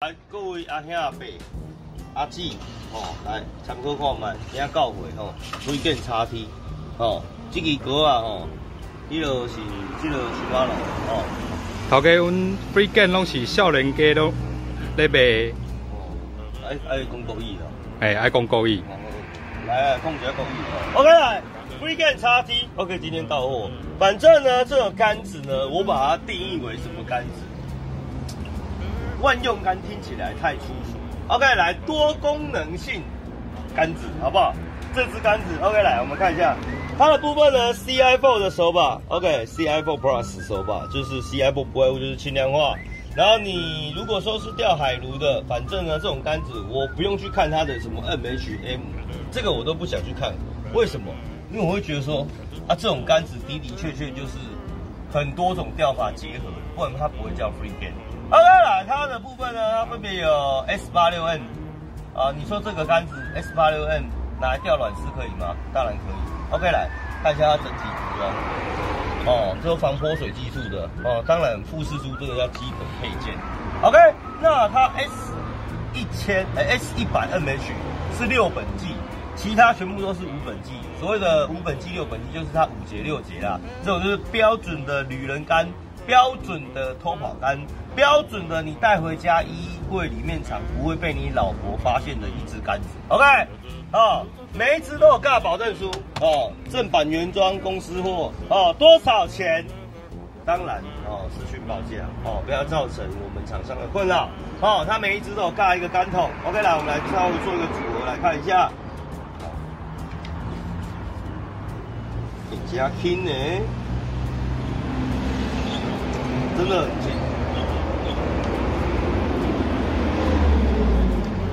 来，各位阿兄阿伯、阿姊，吼，来参考看卖，今仔教会吼，推荐叉 T，吼，这支歌啊吼，伊就是这个新马路，吼。头家，阮 free 拢是少年家都咧卖。哦，爱爱讲国语咯。哎，爱讲国语。来，讲一下国语。OK，来，free game 叉 T，OK，今天到货。反正呢，这种杆子呢，我把它定义为什么杆子？万用杆听起来太粗俗，OK，来多功能性杆子，好不好？这支杆子，OK，来我们看一下它的部分呢，CI4 的手把，OK，CI4 Plus 手把就是 CI4 不外乎就是轻量化。然后你如果说是钓海鲈的，反正呢这种杆子我不用去看它的什么 MHM，这个我都不想去看，为什么？因为我会觉得说啊这种杆子的的确确就是很多种钓法结合，不然它不会叫 Free Game。OK，来它的部分呢，它分别有 S 八六 N，啊，你说这个杆子 S 八六 N 拿来钓卵丝可以吗？当然可以。OK，来看一下它整体组装，哦，这个防泼水技术的，哦，当然富士书这个叫基本配件。OK，那它 S 一千哎 S 一百 MH 是六本季，其他全部都是五本季。所谓的五本季六本季就是它五节六节啦，这种就是标准的女人杆。标准的偷跑杆，标准的你带回家衣柜里面藏不会被你老婆发现的一支杆子。OK，哦，每一支都有盖保证书哦，正版原装公司货哦，多少钱？当然哦，私讯报价哦，不要造成我们厂商的困扰哦。它每一支都有盖一个杆筒。OK，来，我们来稍微做一个组合来看一下，更加轻呢。真的。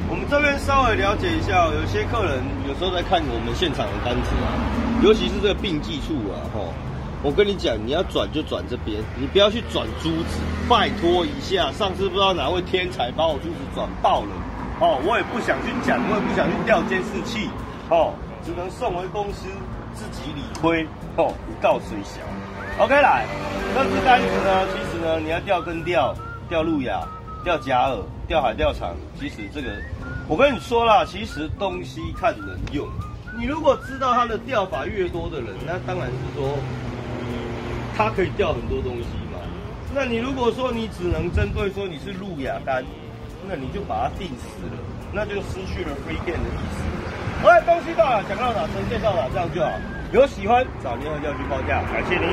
我们这边稍微了解一下，有些客人有时候在看我们现场的单子啊，尤其是这个并记处啊，吼，我跟你讲，你要转就转这边，你不要去转珠子，拜托一下。上次不知道哪位天才把我珠子转爆了，哦，我也不想去讲，我也不想去调监视器，哦，只能送回公司自己理亏，哦，你告谁小？OK，来，这支杆子呢，其实。呢，你要钓根钓、钓路亚、钓假饵、钓海钓场，其实这个，我跟你说啦，其实东西看人用。你如果知道它的钓法越多的人，那当然是说，他可以钓很多东西嘛。那你如果说你只能针对说你是路亚竿，那你就把它定死了，那就失去了 free game 的意思。OK，东西到了，讲到哪，纯介绍哪，这样就好。有喜欢找联合钓具报价，感谢您。